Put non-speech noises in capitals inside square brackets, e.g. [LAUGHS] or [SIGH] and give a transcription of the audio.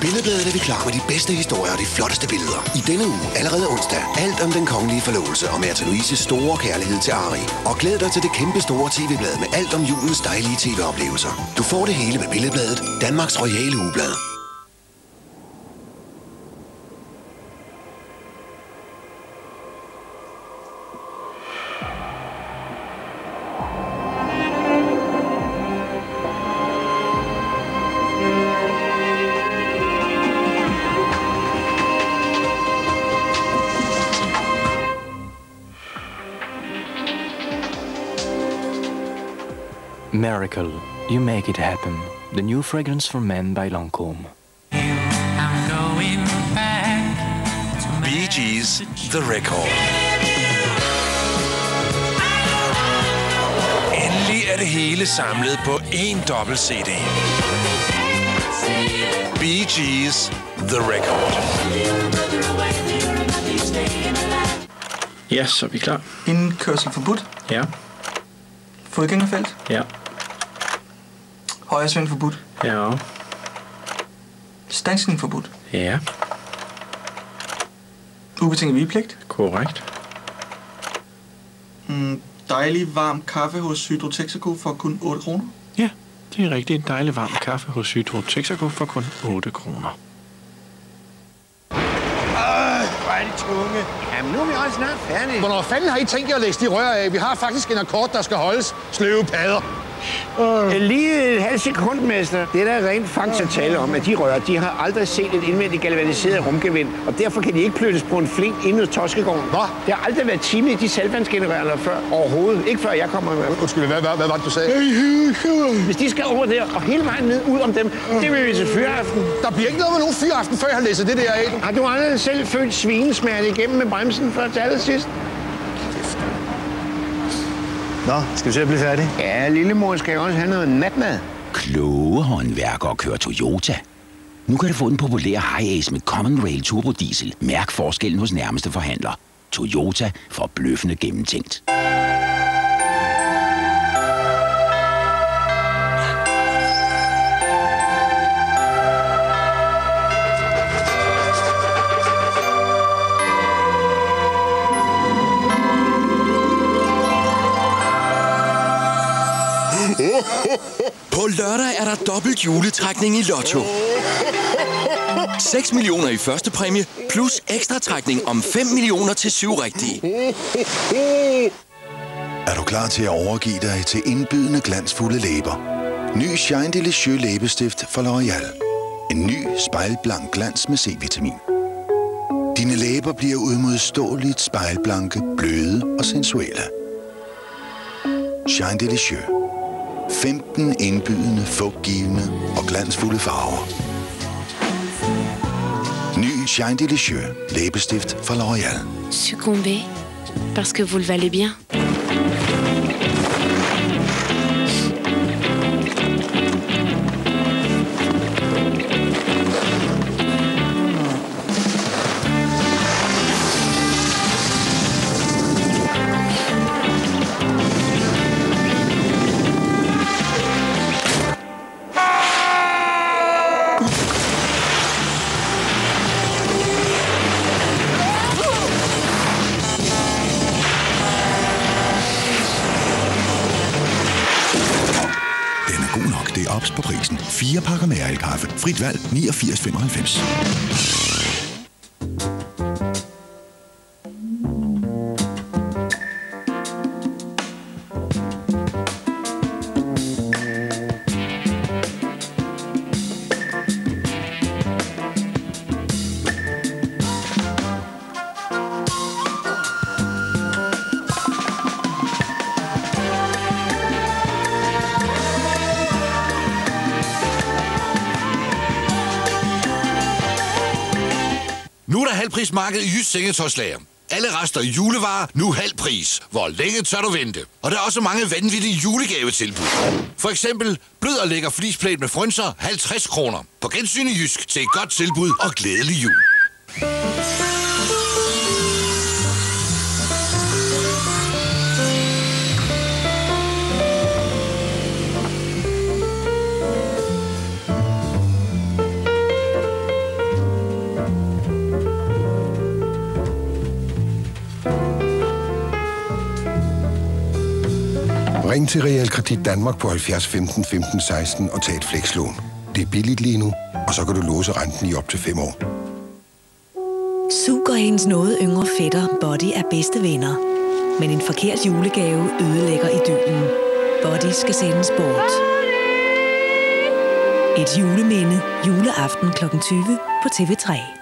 Billedbladet er vi klar med de bedste historier og de flotteste billeder. I denne uge, allerede onsdag, alt om den kongelige forlovelse og Märtha Louises store kærlighed til Ari. Og glæd dig til det kæmpe store tv-blad med alt om julens dejlige tv-oplevelser. Du får det hele med Billedbladet, Danmarks royale ugeblad. Miracle, you make it happen. The new fragrance for men by Lancôme. Bee Gees, The Record. Endelig er det hele samlet på én dobbelt CD. Bee Gees, The Record. Ja, så er vi klar. Indkørsel forbudt. Ja, Fodgængerfelt. ja, Højre sving forbudt. ja, Stansning forbudt. ja, Ubetinget vigepligt. korrekt. Mm, dejlig varm kaffe hos Hydro Texaco for kun 8 kroner. Ja, det er rigtigt. En dejlig varm kaffe hos Hydro Texaco for kun 8 kroner. Er det tunge. Jamen, nu er vi også snart færdige. Hvornår fanden har I tænkt jer at læse de rør af? Vi har faktisk en akkord, der skal holdes. Sløve padder. Lige et halvt sekund, mester. Det er rent fakta tale om, at de rør, de har aldrig set et indvendigt galvaniseret rumgevind, og derfor kan de ikke flyttes på en flink ind i Toskegården. Hvad? Det har aldrig været time i de salvandsgeneratorer før overhovedet. Ikke før jeg kommer med. Undskyld, hvad, hvad, hvad var det, du sagde? Hvis de skal over der og hele vejen ned ud om dem, det vil vi til fyraften. Der bliver ikke noget med nogen fyraften, før jeg har læst det der af. Har du aldrig selv følt svinesmerte igennem med bremsen før til allersidst? Nå, skal vi se at blive færdige? Ja, lillemor skal jo også have noget natmad. Kloge håndværkere kører Toyota. Nu kan du få den populære Hi-Ace med Common Rail Turbo Diesel. Mærk forskellen hos nærmeste forhandler. Toyota for bløffende gennemtænkt. [LAUGHS] På lørdag er der dobbelt juletrækning i Lotto. 6 millioner i første præmie, plus ekstra trækning om 5 millioner til syv rigtige. Er du klar til at overgive dig til indbydende glansfulde læber? Ny Shine Delicieux læbestift fra L'Oreal. En ny spejlblank glans med C-vitamin. Dine læber bliver udmodståeligt spejlblanke, bløde og sensuelle. Shine Delicieux. 15 indbydende, fugtgivende og glansfulde farver. Ny Shine Delicieux læbestift fra L'Oréal. Succombez parce que vous le valez bien. På prisen. Fire pakker med kaffe. Frit valg 89,95. Halvprismarked i Jysk Sengetøjslager. Alle rester julevarer, nu halv pris. Hvor længe tør du vente? Og der er også mange vanvittige julegavetilbud. For eksempel blød og lækker flisplæt med frynser, 50 kroner. På gensyn i Jysk til et godt tilbud og glædelig jul. Ring til Realkredit Danmark på 70 15 15 16 og tag et flekslån. Det er billigt lige nu, og så kan du låse renten i op til 5 år. Suger og hendes noget yngre fætter Body er bedste venner. Men en forkert julegave ødelægger idyllen. Body skal sendes bort. Et juleminde juleaften kl. 20 på TV3.